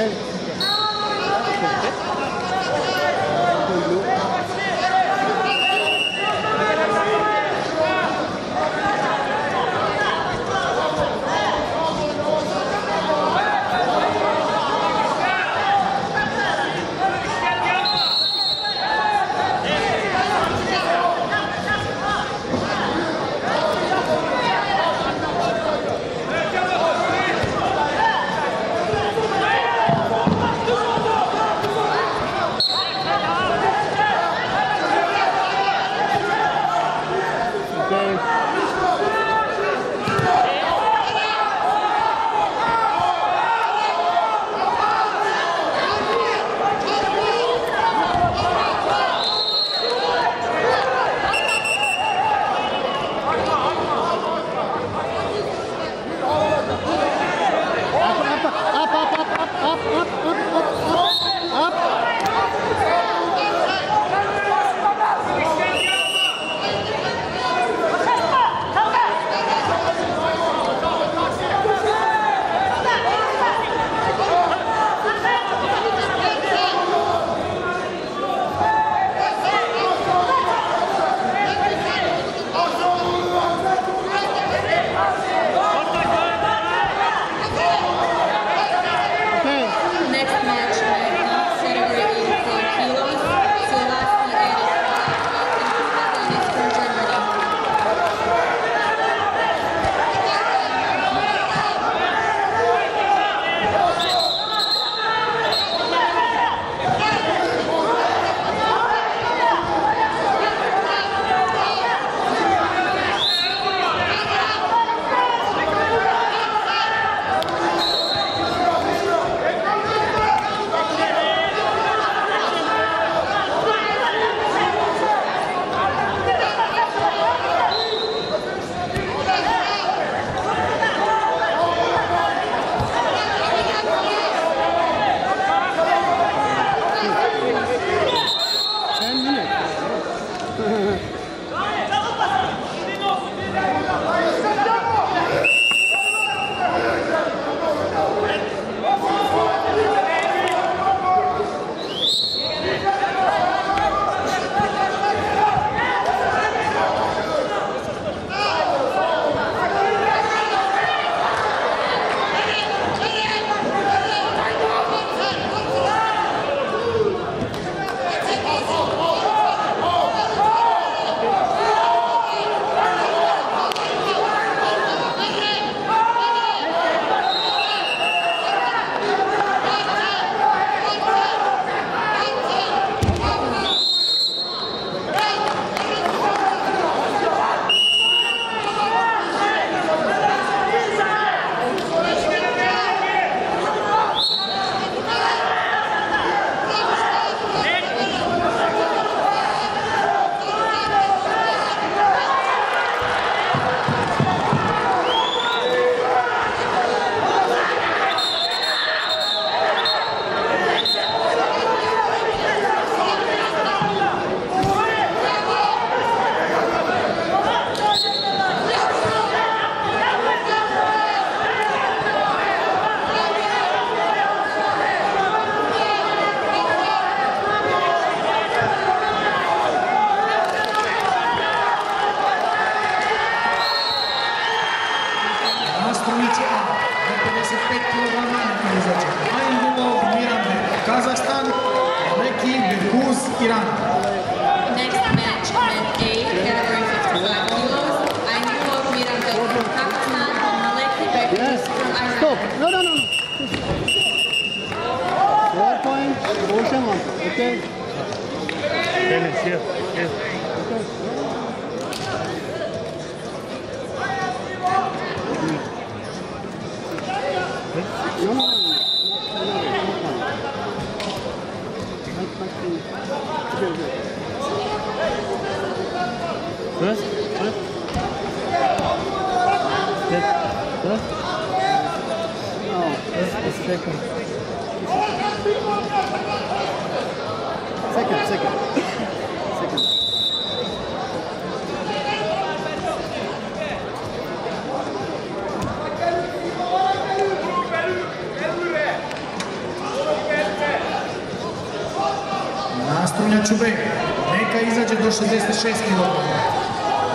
Okay. it on. Next Stop. No, no, no. Four points, motion one, okay? Dennis, here, here. second. Second, second. Second. Nastavlja Čubej, neka izađe 66 kg.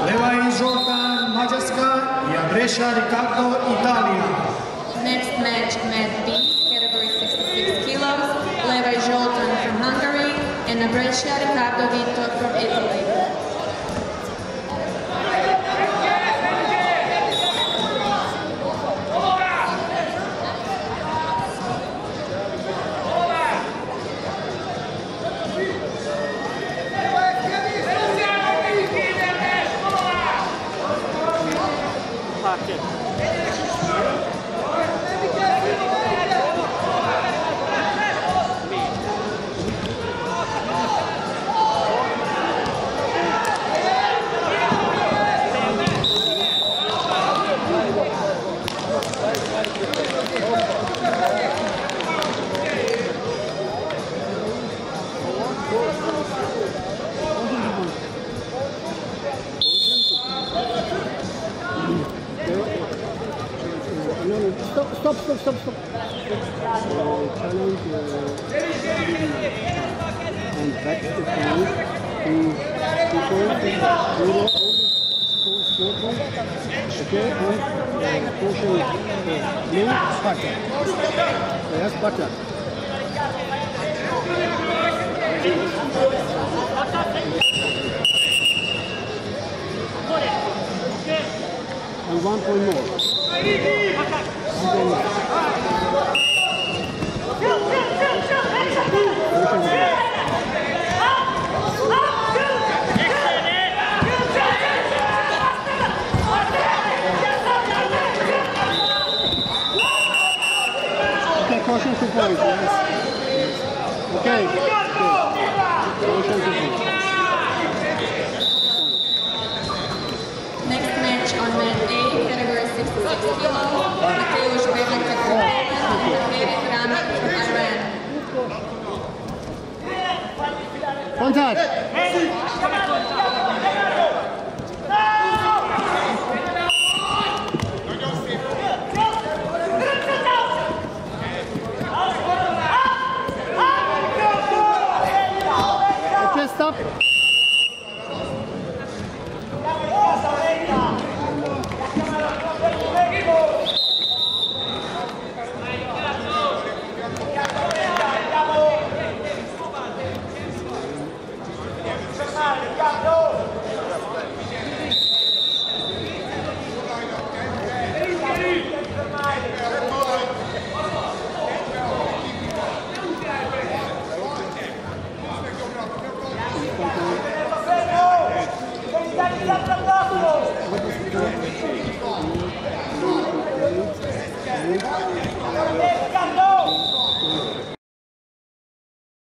Leva je Žordan, Mađarska i Abreša Ricardo, Italija. Next match, Mat B, category 66 kilos. Levi Jolton from Hungary and Abrescia Riccardo Vito from Italy. Stop, stop, stop, stop, stop. Challenge uh, and back to point to people who will only four circle. Okay, and uh, portion uh, blue butter. Yes, butter. And one point more. One Dad.